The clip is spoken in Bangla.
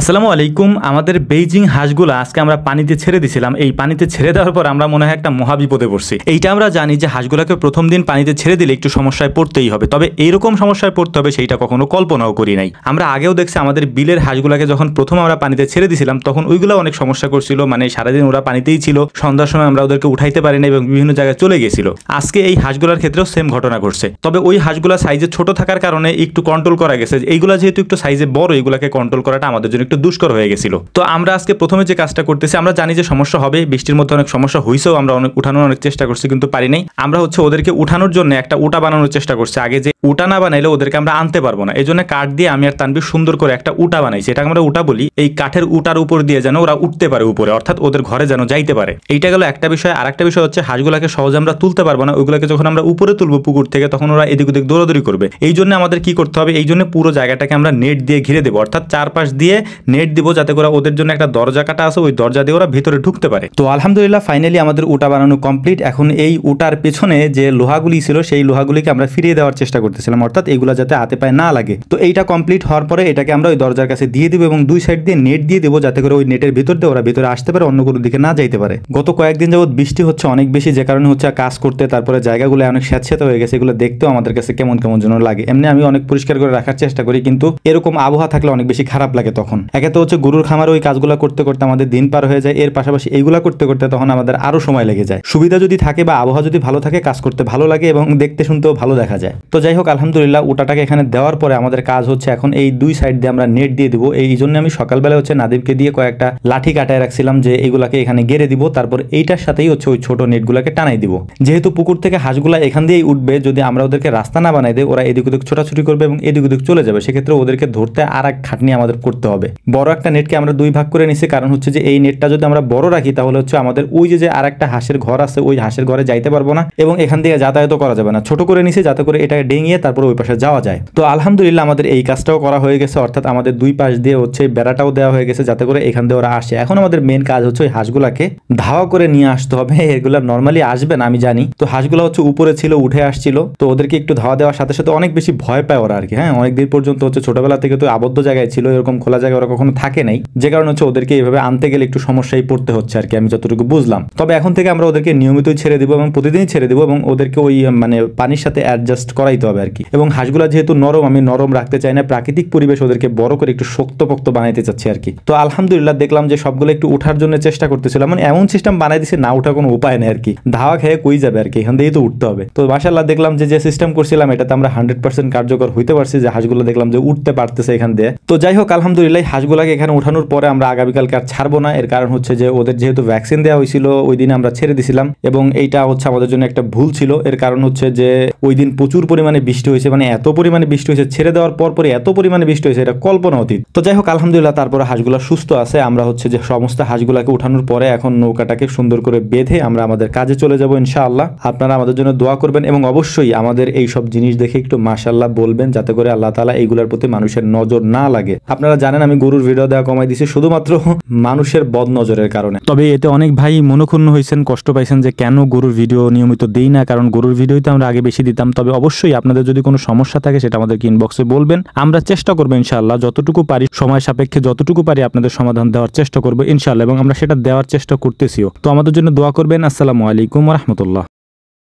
আসসালামু আলাইকুম। আমাদের বেইজিং হাঁসগুলো আজকে আমরা পানিতে ছেড়ে দিছিলাম। এই পানিতে ছেড়ে দেওয়ার পর আমরা মনে হয় একটা মহাবিপদে পড়ছি। এইটা আমরা জানি যে হাঁসগুলোকে প্রথম দিন পানিতে ছেড়ে দিলে একটু সমস্যায় পড়তেই হবে। তবে এইরকম সমস্যায় পড়তে হবে সেইটা কখনো কল্পনাও করি নাই। আমরা আগেও দেখছি আমাদের বিলের হাঁসগুলোকে যখন প্রথম আমরা পানিতে ছেড়ে দিছিলাম, তখন ওইগুলো অনেক সমস্যা করছিল। মানে সারাদিন ওরা পানিতেই ছিল। সন্ধ্যার সময় আমরা ওদেরকে উঠাইতে পারি না এবং বিভিন্ন জায়গায় চলে গেছিল। আজকে এই হাঁসগুলোর ক্ষেত্রেও সেম ঘটনা ঘটছে। তবে ওই হাঁসগুলা সাইজে ছোট থাকার কারণে একটু কন্ট্রোল করা গেছে। এইগুলা যেহেতু একটু সাইজে বড়, এগুলাকে কন্ট্রোল করাটা আমাদের জন্য একটু দুষ্কর হয়ে গেছিল। তো আমরা আজকে প্রথমে যে কাজটা করতেছি, আমরা জানি যে সমস্যা হবে, বৃষ্টির মধ্যে অনেক সমস্যা হয়েছেও আমরা অনেক উঠানোর অনেক চেষ্টা করছি, কিন্তু পারি নাই। আমরা হচ্ছে ওদেরকে উঠানোর জন্য একটা উটা বানানোর চেষ্টা করছি। আগে যে উটা না বানাইলে ওদেরকে আমরা আনতে পারব না। এই জন্য কাঠ দিয়ে আমি আর তানবির সুন্দর করে একটা উটা বানাইছি। এটা আমরা উটা বলি। এই কাঠের উটার উপর দিয়ে যেন ওরা উঠতে পারে উপরে, অর্থাৎ ওদের ঘরে যেন যাইতে পারে। এইটা গেল একটা বিষয়। আর একটা বিষয় হচ্ছে হাঁসগুলোকে সহজে আমরা তুলতে পারব না। ওইগুলোকে যখন আমরা উপরে তুলবো পুকুর থেকে, তখন ওরা এদিক ওদিক দৌড়াদৌড়ি করবে। এই জন্য আমাদের কি করতে হবে? এই জন্য পুরো জায়গাটাকে আমরা নেট দিয়ে ঘিরে দেবো। অর্থাৎ চারপাশ দিয়ে নেট দিব যাতে করে ওদের জন্য একটা দরজা কাটা আছে। ওই দরজা দিয়ে ওরা ভিতরে ঢুকতে পারে। তো আলহামদুলিল্লাহ ফাইনালি আমাদের উটা বানানো কমপ্লিট এখন এই উটার পেছনে যে লোহাগুলি ছিল, সেই লোহাগুলিকে আমরা ফিরিয়ে দেওয়ার চেষ্টা করতেছিলাম অর্থাৎ এগুলো যাতে হাতে পায়ে না লাগে। তো এইটা কমপ্লিট হওয়ার পরে এটাকে আমরা ওই দরজার কাছে দিয়ে দিব এবং দুই সাইড দিয়ে নেট দিয়ে দেবো যাতে করে ওই নেটের ভিতর দিয়ে ওরা ভিতরে আসতে পারে, অন্য কোনো দিকে না যাইতে পারে। গত কয়েকদিন যাবত বৃষ্টি হচ্ছে অনেক বেশি, যে কারণে হচ্ছে কাজ করতে, তারপরে জায়গাগুলো অনেক স্যাঁতস্যাঁতে হয়ে গেছে, এগুলো দেখতেও আমাদের কাছে কেমন কেমন যেন লাগে। এমনি আমি অনেক পরিষ্কার করে রাখার চেষ্টা করি, কিন্তু এরকম আবহাওয়া থাকলে অনেক বেশি খারাপ লাগে তখন। একে তো হচ্ছে গরুর খামার ওই কাজগুলো করতে করতে আমাদের দিন পার হয়ে যায়, এর পাশাপাশি এইগুলা করতে করতে তখন আমাদের আরও সময় লেগে যায়। সুবিধা যদি থাকে বা আবহাওয়া যদি ভালো থাকে, কাজ করতে ভালো লাগে এবং দেখতে শুনতেও ভালো দেখা যায়। তো যাই হোক আলহামদুলিল্লাহ, ওটাটাকে এখানে দেওয়ার পরে আমাদের কাজ হচ্ছে এখন এই দুই সাইড দিয়ে আমরা নেট দিয়ে দিব। এই জন্য আমি সকালবেলা হচ্ছে নাদিবকে দিয়ে কয়েকটা লাঠি কাটায় রাখছিলাম যে এগুলাকে এখানে গেড়ে দিব, তারপর এইটার সাথেই হচ্ছে ওই ছোট নেটগুলোকে টানাই দিব। যেহেতু পুকুর থেকে হাঁসগুলা এখান দিয়েই উঠবে, যদি আমরা ওদেরকে রাস্তা না বানাই দেয় ওরা এদিক ওদিক ছোটাছুটি করবে এবং এদিক ওদিক চলে যাবে। সেক্ষেত্রে ওদেরকে ধরতে আর এক খাটনি আমাদের করতে হবে। বড় একটা নেটকে আমরা দুই ভাগ করে নিছি, কারণ হচ্ছে যে এই নেটটা যদি আমরা বড় রাখি, তাহলে হচ্ছে আমাদের ওই যে আর একটা হাঁসের ঘর আছে, ওই হাঁসের ঘরে যাইতে পারব না এবং এখান থেকে যাতায়াত করা যাবে না। ছোট করে নিছি, যাতে করে এটা এটাকে ডেঙিয়ে তারপর ওই পাশে যাওয়া যায়। তো আলহামদুলিল্লাহ আমাদের এই কাজটাও করা হয়ে গেছে, অর্থাৎ আমাদের দুই পাশ দিয়ে হচ্ছে বেড়াটাও দেওয়া হয়ে গেছে যাতে করে এখান দিয়ে ওরা আসে। এখন আমাদের মেন কাজ হচ্ছে ওই হাঁসগুলাকে ধাওয়া করে নিয়ে আসতে হবে। এগুলা নর্মালি আসবে না, আমি জানি। তো হাঁসগুলো হচ্ছে উপরে ছিল, উঠে আসছিল। তো ওদেরকে একটু ধাওয়া দেওয়ার সাথে সাথে অনেক বেশি ভয় পায় ওরা আর কি হ্যাঁ? অনেক দিন পর্যন্ত হচ্ছে ছোটবেলা থেকে তো আবদ্ধ জায়গায় ছিল, এরকম খোলা জায়গায় ওরা কখনো থাকে নাই। যে কারণে হচ্ছে ওদেরকে এইভাবে আনতে গেলে একটু সমস্যায় পড়তে হচ্ছে আর কি আমি যতটুকু বুঝলাম। তবে এখন থেকে আমরা ওদেরকে নিয়মিতই ছেড়ে দিব এবং প্রতিদিনই ছেড়ে দিব এবং ওদেরকে ওই মানে পানির সাথে অ্যাডজাস্ট করাইতে হবে। আর কি। এবং হাঁসগুলা যেহেতু নরম, আমি নরম রাখতে চাই না, প্রাকৃতিক পরিবেশ ওদেরকে বড় করে একটু শক্তপোক্ত বানাইতে চাচ্ছি আর কি। তো আলহামদুলিল্লাহ দেখলাম যে সবগুলো একটু ওঠার জন্য চেষ্টা করতেছিলাম মানে এমন সিস্টেম বানাই দিছে, না ওঠার কোনো উপায় নেই আর কি। ধাওয়া খেয়ে কই যাবে আর কি, এখান থেকেই তো উঠতে হবে। তো মাসাল্লাহ দেখলাম যে যে সিস্টেম করছিলাম, এটাতে আমরা হান্ড্রেড পার্সেন্ট কার্যকর হইতে পারছি যে হাঁসগুলো দেখলাম যে উঠতে পারতেছে এখান দিয়ে। তো যাই হোক, আলহামদুলিল্লাহ হাঁসগুলাকে এখানে উঠানোর পরে আমরা আগামীকালকে আর ছাড়বো না। এর কারণ হচ্ছে যে, ওদের যেহেতু ভ্যাকসিন দেওয়া হয়েছিল ওই দিন আমরা ছেড়ে দিছিলাম। এবং এইটা হচ্ছে আমাদের জন্য একটা ভুল ছিল। এর কারণ হচ্ছে যে, ওই দিন প্রচুর পরিমাণে বৃষ্টি হয়েছে মানে এত পরিমাণে বৃষ্টি হয়েছে, ছেড়ে দেওয়ার পর এত পরিমাণে বৃষ্টি হয়েছে, এটা কল্পনা অতীত। তো যাই হোক, আলহামদুলিল্লাহ, তারপরে হাঁসগুলো সুস্থ আছে। আমরা হচ্ছে যে সমস্ত হাঁসগুলাকে উঠানোর পরে এখন নৌকাটাকে সুন্দর করে বেঁধে আমরা আমাদের কাজে চলে যাব ইনশাআল্লাহ। আপনারা আমাদের জন্য দোয়া করবেন এবং অবশ্যই আমাদের এই সব জিনিস দেখে একটু মাশাল্লাহ বলবেন, যাতে করে আল্লাহ তালা এইগুলোর প্রতি মানুষের নজর না লাগে। আপনারা জানেন, আমি গরুর ভিডিও দেওয়া কমাই দিছি, শুধুমাত্র মানুষের বদ নজরের কারণে। তবে এতে অনেক ভাই মনক্ষুণ্ণ হয়েছেন, কষ্ট পাইছেন যে কেন গরুর ভিডিও নিয়মিত দেই না, কারণ গরুর ভিডিও তো আমরা আগে বেশি দিতাম। তবে অবশ্যই আপনাদের যদি কোনো সমস্যা থাকে সেটা আমাদেরকে ইনবক্সে বলবেন। আমরা চেষ্টা করব ইনশাআল্লাহ, যতটুকু পারি, সময় সাপেক্ষে যতটুকু পারি আপনাদের সমাধান দেওয়ার চেষ্টা করব ইনশাআল্লাহ, এবং আমরা সেটা দেওয়ার চেষ্টা করতেছিও। তো আমাদের জন্য দোয়া করবেন। আসসালামু আলাইকুম রহমতুল্লাহ।